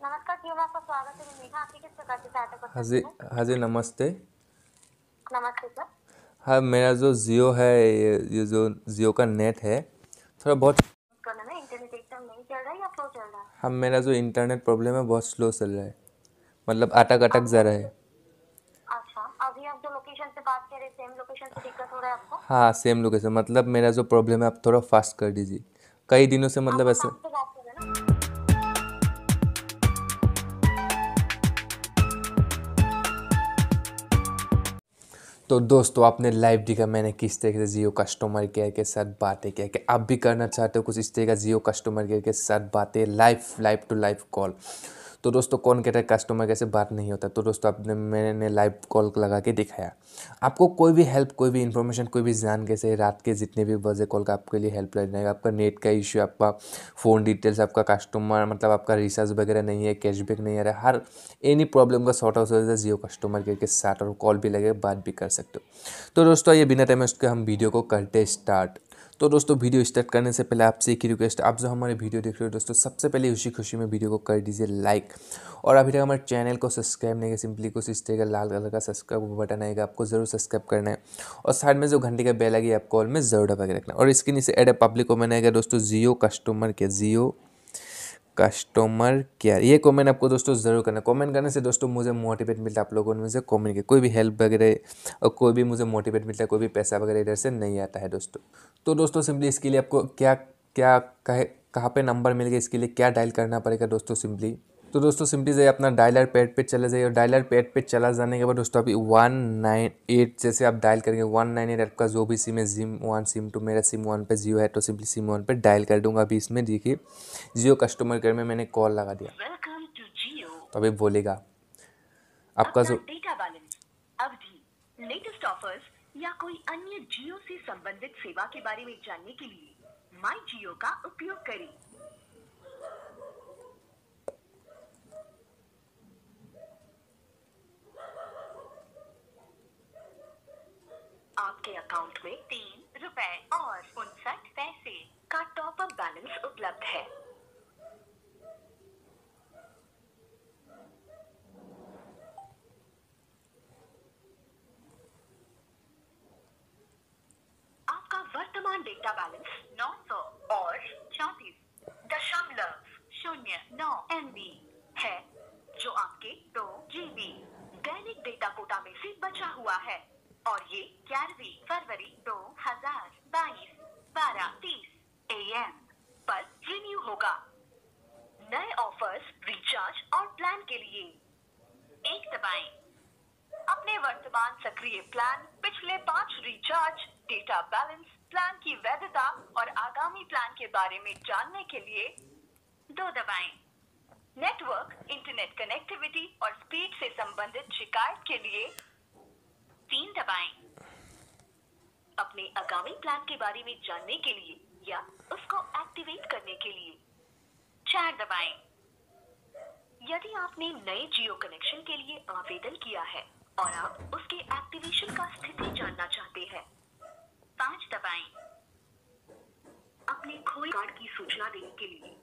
नमस्कार जी आपका स्वागत है? मैं मेघा आपकी किस प्रकार से सहायता कर हाँ जी हाँ? जी नमस्ते। नमस्ते सर। हाँ मेरा जो जियो है ये जो जियो का नेट है थोड़ा बहुत है मेरा जो इंटरनेट प्रॉब्लम है बहुत स्लो चल रहा है। मतलब अटक अटक जा रहा है। अच्छा हैं सेम लोकेशन मतलब मेरा जो प्रॉब्लम है आप थोड़ा फास्ट कर दीजिए। कई दिनों से मतलब ऐसे तो दोस्तों, आपने लाइव देखा, मैंने किस तरीके से जियो कस्टमर केयर के साथ बातें किया कि आप भी करना चाहते हो, कुछ इस तरह का जियो कस्टमर केयर के साथ बातें live live to live call तो दोस्तों कौन कहता है कस्टमर कैसे बात नहीं होता? तो दोस्तों आपने, मैंने लाइव कॉल लगा के दिखाया। आपको कोई भी हेल्प कोई भी इन्फॉर्मेशन कोई भी जान कैसे रात के जितने भी बजे कॉल का आपके लिए हेल्प जाएगा आपका नेट का इश्यू आपका फ़ोन डिटेल्स आपका कस्टमर मतलब आपका रिचार्ज वगैरह नहीं है कैशबैक नहीं आ रहा, हर एनी प्रॉब्लम का सॉर्ट आउट हो जाता है। जियो कस्टमर केयर के साथ और कॉल भी लगे, बात भी कर सकते हो। तो दोस्तों ये बिना टाइम उसके हम वीडियो को करते स्टार्ट तो दोस्तों, वीडियो स्टार्ट करने से पहले आपसे एक ही रिक्वेस्ट आप जो हमारे वीडियो देख रहे हो दोस्तों, सबसे पहले खुशी खुशी में वीडियो को कर दीजिए लाइक और अभी तक हमारे चैनल को सब्सक्राइब नहीं किया सिंपली कुछ इस तरह का लाल कलर का सब्सक्राइब बटन आएगा, आपको ज़रूर सब्सक्राइब करना है। और साइड में जो घंटे का बेल आएगी आपको ऑल में ज़रूर दबा के रखना और इसके नीचे एड ए पब्लिक कमेंट आएगा दोस्तों जियो कस्टमर के जियो कस्टमर केयर ये कमेंट आपको दोस्तों ज़रूर करना। कमेंट करने से दोस्तों मुझे मोटिवेट मिलता है आप लोगों ने मुझे कमेंट के। कोई भी हेल्प वगैरह और कोई भी मुझे मोटिवेट मिलता है, कोई भी पैसा वगैरह इधर से नहीं आता है दोस्तों। तो दोस्तों सिंपली इसके लिए आपको क्या क्या कहे, कहाँ पर नंबर मिल गया, इसके लिए क्या डायल करना पड़ेगा दोस्तों सिंपली तो दोस्तों सिंपली जाइए अपना डायलर पैड पे चले जाइए और डायलर पैड पे चला जाने के बाद दोस्तों अभी वन नाइन एट जैसे आप डायल करेंगे वन नाइन एट आपका जो भी सिम है सिम वन सिम टू मेरा सिम वन पे जियो है तो सिंपली सिम वन पे डायल कर दूँगा। अभी इसमें देखिए जियो कस्टमर केयर में मैंने कॉल लगा दिया। तो अभी बोलेगा आपका जो लेटेस्ट ऑफर्स या कोई अन्य जियो से संबंधित सेवा के बारे में जानने के लिए माई जियो का उपयोग करें आपके अकाउंट में तीन रुपए और उनसठ पैसे का टॉप अप बैलेंस उपलब्ध है। आपका वर्तमान डेटा बैलेंस नौ सौ और चौतीस दशमलव शून्य नौ एम है, जो आपके दो जीबी दैनिक डेटा कोटा में से बचा हुआ है। और ये ग्यारहवीं फरवरी दो हज़ार बाईस, बारह तीस ए एम पर रिन्यू होगा। नए ऑफर्स रिचार्ज और प्लान के लिए। एक दबाएँ। अपने वर्तमान सक्रिय प्लान पिछले पाँच रिचार्ज डेटा बैलेंस प्लान की वैधता और आगामी प्लान के बारे में जानने के लिए दो दबाएँ। नेटवर्क इंटरनेट कनेक्टिविटी और स्पीड से संबंधित शिकायत के लिए तीन दबाएँ। अपने आगामी प्लान के बारे में जानने के लिए या उसको एक्टिवेट करने के लिए चार दबाएँ। यदि आपने नए जियो कनेक्शन के लिए आवेदन किया है और आप उसके एक्टिवेशन का स्थिति जानना चाहते हैं पाँच दबाएँ। अपने खोए कार्ड की सूचना देने के लिए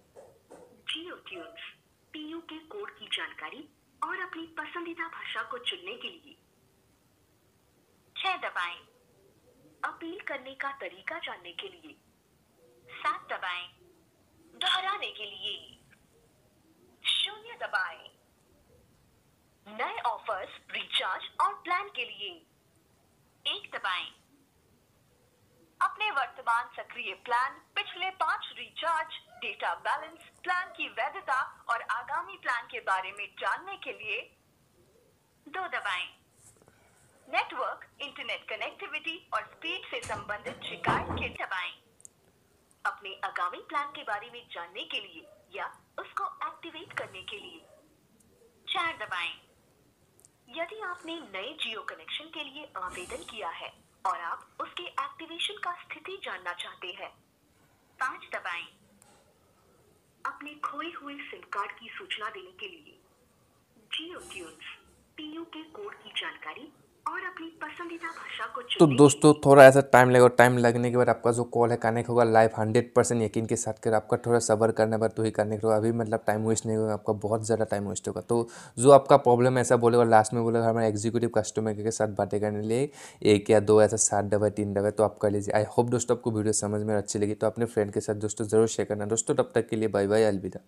Jio tunes P U K code जानकारी और अपनी पसंदीदा भाषा को चुनने के लिए छह दबाएँ। अपील करने का तरीका जानने के लिए। सात दबाएँ, दोहराने के लिए। शून्य दबाएँ, नए ऑफर्स रिचार्ज और प्लान के लिए। एक दबाएँ, अपने वर्तमान सक्रिय प्लान पिछले पाँच रिचार्ज डेटा बैलेंस प्लान की वैधता और आगामी प्लान के बारे में जानने के लिए। दो दबाएँ नेटवर्क इंटरनेट कनेक्टिविटी और स्पीड से संबंधित शिकायत के दबाएँ अपने आगामी प्लान के बारे में जानने के लिए या उसको एक्टिवेट करने के लिए चार दबाएँ। यदि आपने नए जियो कनेक्शन के लिए आवेदन किया है और आप उसके एक्टिवेशन का स्थिति जानना चाहते हैं, पाँच दबाएँ। अपने खोए हुए सिम कार्ड की सूचना देने के लिए Jio tunes P U K code जानकारी और अपनी पसंदीदा भाषा को तो दोस्तों थोड़ा ऐसा टाइम लगेगा टाइम लगने के बाद आपका जो कॉल है कनेक्ट होगा लाइव हंड्रेड परसेंट यकीन के साथ कर आपका थोड़ा सबर करने पर तो ही कनेक्ट होगा। अभी मतलब टाइम वेस्ट नहीं होगा आपका बहुत ज़्यादा टाइम वेस्ट होगा। तो जो आपका प्रॉब्लम ऐसा बोलेगा लास्ट में बोलेगा हमारे एग्जीक्यूटिव कस्टमर के साथ बातें करने लिए एक या दो ऐसा सात डबे तीन डबे तो आप कर लीजिए। आई होप दोस्तों आपको वीडियो समझ में अच्छी लगी तो अपने फ्रेंड के साथ दोस्तों ज़रूर शेयर करना। दोस्तों तब तक के लिए बाय बाय अलविदा।